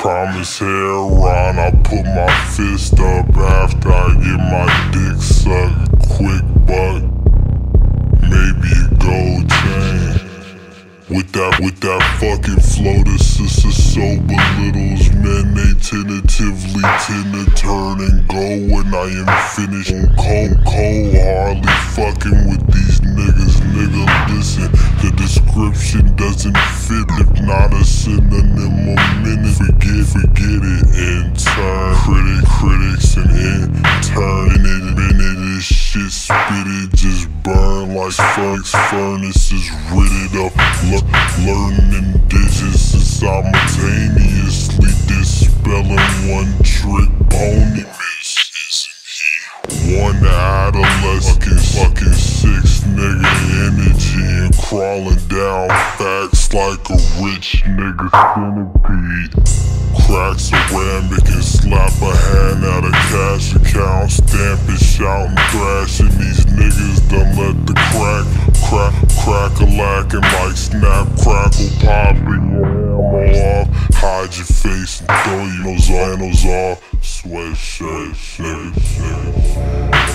promise heroin. I put my fist up after I get my dick sucked. Quick buck, maybe a gold chain. With that, with that fucking flow, the sister so belittles men. They tentatively tend to turn and go when I am finished. Cold, cold, hardly fucking with these niggas. Description doesn't fit. If not a synonym of minute, forget, forget it. In turn, critic, critics, and in turn, In minute, minute, this shit spit it just burn like furnace, furnaces, rid it up. Look, learning digits simultaneously, dispelling one trick pony miss. Isn't he? Fucking, fucking six nigga energy and crawling down facts like a rich nigga centipede. Crack ceramic and slap a hand out of cash account, stamping, shouting, thrashing. These niggas done let the crack, crack, crack a lacking like snap, crackle, popping your hammer off. Hide your face and throw your nose off. Sweatshirt, shirt, shirt.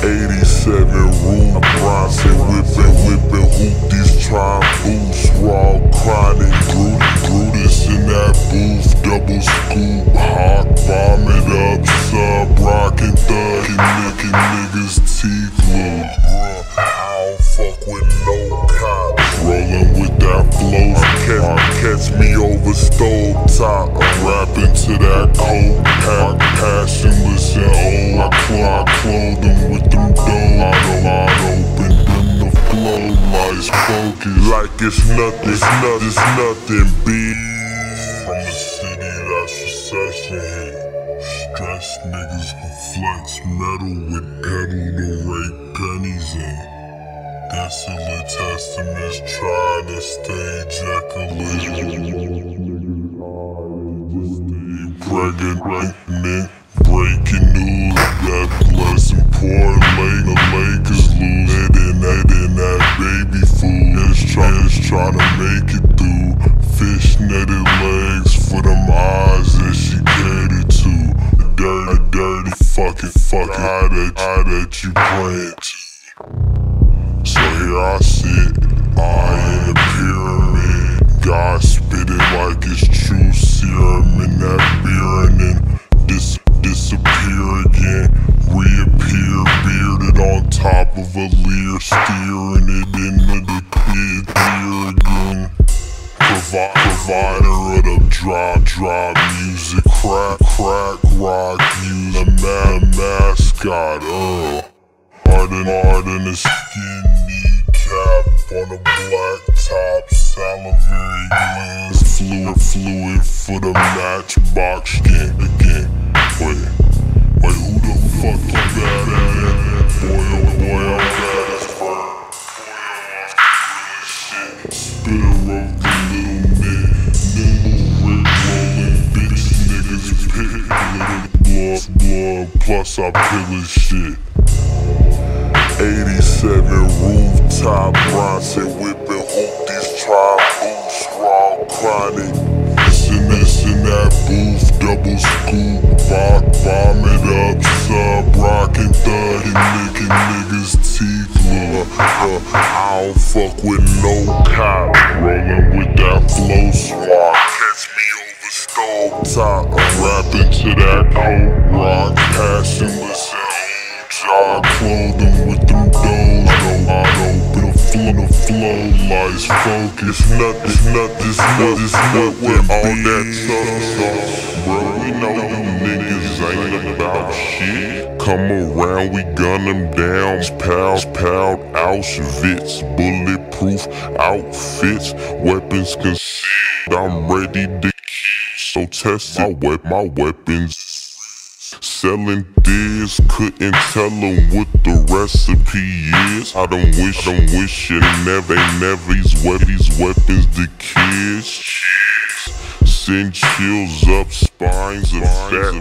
87 room Bronson whipping, whipping hoop these trying boosts raw chronic brute Brutus in that booth. Double scoop hawk vomit up. Sub rockin' thug and licking niggas teeth. Look bruh I don't fuck with no cops. Rolling with that flow catch, catch me over stove top I'm rapping to that cold pack. Passionless and old I clothe, clothe them with them dough I don't, I the flow lights focus like it's nothing, it's nothing, it's nothing big from a city that's recession hit. Stress niggas who flex metal with pedal Desolate testaments trying to stay ejaculated. Pregnant, breaking news that blessing poor lake. The Lakers lose it in that, in that baby food. Is trying, trying to make it through. Fish netted legs for them eyes that she catered to. Dirty, dirty fucking fucking eye that, eye that you praying to. So here I sit, I in a pyramid. God spit it like it's true serum in that beer and then dis disappear again. Reappear bearded on top of a leer, steering it into the pit here again. Provi provider of the drop, drop music, crack, crack, rock music, ma mascot, uh. Harden, harden, a skinny cap on a black top, salivary glands, fluid, fluid for the matchbox skin again. Wait, wait, who the fuck you bad at? Boy, oh boy, I'm bad as fuck. Spitter of the little mid, nimble, rig rolling, bitch niggas pick, little blood, blood, plus I pillage shit. 87 rooftop Bronson whipping hoop these tri boots raw chronic. Listen in that booth double scoop Bach vomit up sub rockin' thud and licking niggas teeth look uh, I don't fuck with no cop rolling with that flow swap catch me over stove top I'm rapping to that cold rock passionless and old jaw clothing open the flow lights focus nothing it's nothing it's nothing all that stuff bro. We know them niggas ain't about shit. Come around we gun them down. Pound pound Auschwitz. Bulletproof outfits. Weapons concealed. I'm ready to kill. So test my weapon my weapons Selling this, couldn't tell them what the recipe is. I don't wish, don't wish it never, never these, we these weapons the kids. Send chills up spines of fat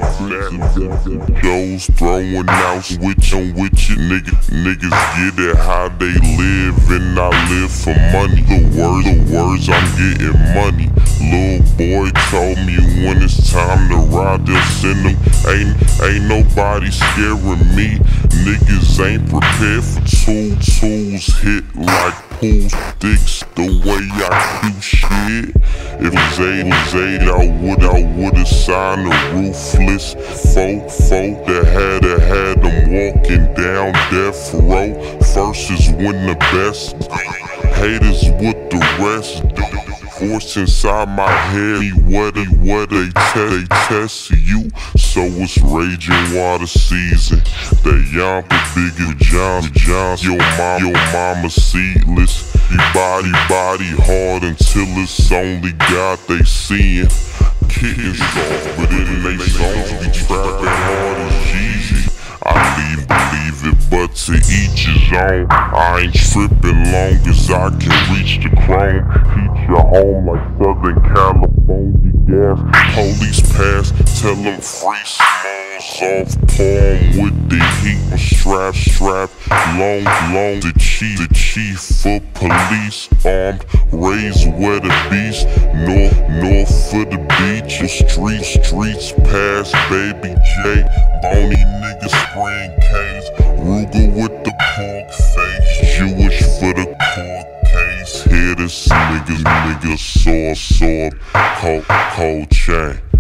Those throwing out switch on which nigga, niggas get it how they live and I live for money. The words, the words I'm getting money. Little boy told me when it's time to ride, they'll send them. Ain't, ain't nobody scaring me. Niggas ain't prepared for tools. Tools hit like pool sticks the way I do shit. If it was eight, was eight, I would, I would've signed a ruthless folk, folk that had a had them walking down death row. First is when the best, haters with the rest force inside my head. Me what they what they test they test you. So it's raging water season. That yampa bigger John John. Your mom your mama seedless. You body body hard until it's only God they seeing. Kittens off, but in they songs be trapping hard as Jeezy. I leave believe it, but to each his own. I ain't tripping long as I can reach the chrome. Heat your home like Southern California gas. Police pass, tell them free small, soft palm with the heat. Strap, strap, long, long. The chief, the chief for police, armed, raised where the beast. North, north for the beach, the street, streets pass, baby J. Bony saw, saw, cold, cold chain.